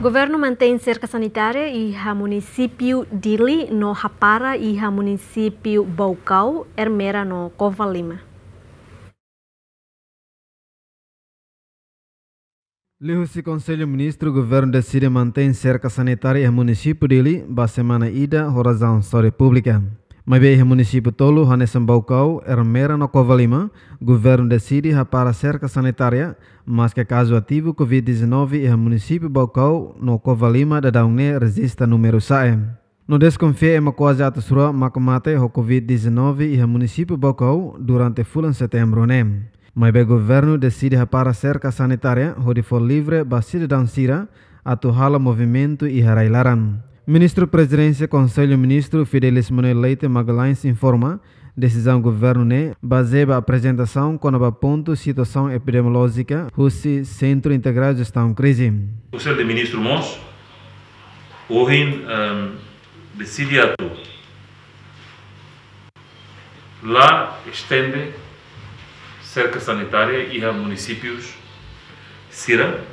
Governo mantém cerca sanitária e a município Dili no Hapara e a município Baucau, Ermera no Covalima. Lihusi Conselho Ministro, o governo decide manter cerca sanitária em município dele, ba semana ida, horazão história pública. Bem, município tolo, Hanesan Baucau, Ermera no Covalima, governo decide para cerca sanitária, mas que caso ativo Covid-19 e município Baucau no Covalima da Daune resista número 6. No desconfia é uma coisa a surua macamate o Covid-19 e município Baucau durante fulan setembro, né? Mas o governo decide para cerca sanitária, onde for livre para cidadão sira, atuhala movimento e harailaran. Ministro Presidência Conselho Ministro Fidelis Manuel Leite Magalhães informa decisão governo ne baseia a apresentação com a ponto situação epidemiológica o Centro Integrado de Gestão Crise. O Conselho de Ministro Mons hoje um, decide a lá estende cerca sanitária e a municípios Sira,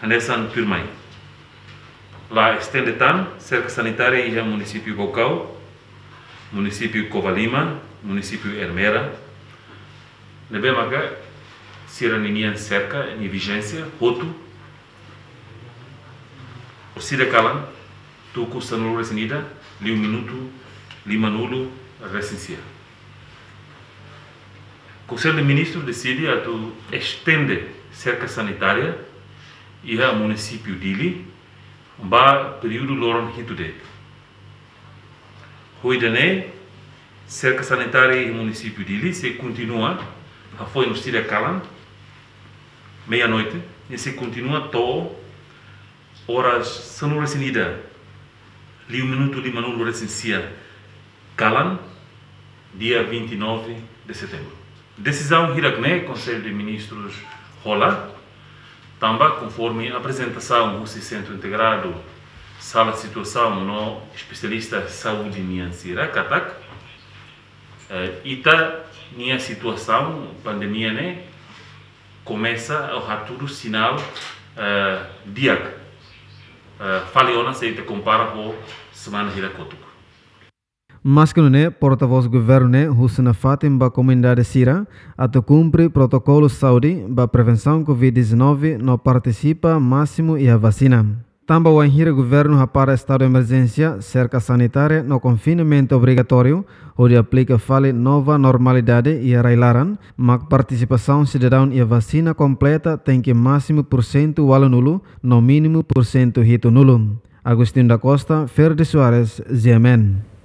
Hanessan Pirmai. Lá estende tan cerca sanitária e a município Bocau, município Covalima, município Hermera. Nebe maga Sira ninian cerca em vigência, Roto, o Sira Kalan, Tuku Sanulu Resinida, Liu Minuto, Lima Nulo. O Conselho de Ministros decide a tu estende cerca sanitária e a município dele ba período loron hitude. Hoidane cerca sanitária e município dele se continua a foi no Síria Calan meia-noite e se continua to horas sanu resinida li um minuto lima nulo recensia Calan dia 29 de setembro. Decisão Hirakne, Conselho de Ministros rola, também conforme a apresentação do Centro Integrado Sala de Situação no Especialista Saúde Niansira, Katak, eh, ita nia situação, pandemia, né, começa a raturo sinal uh, diak. Uh, faliona se te compara com semana hirakotuk. Mas que não porta-voz né, Husna Fatim ba comunidade Sira, ato cumpre protocolo saúde ba prevenção Covid-19 no participa máximo e a vacina. Tamba o enhira governo para estado de emergência, cerca sanitária no confinamento obrigatório, onde aplica fale nova normalidade e a railaran, mas participação cidadão e a vacina completa tem que máximo por cento walo nulo, no mínimo por cento hito nulo. Agostinho da Costa, Fer de Soares, GMN.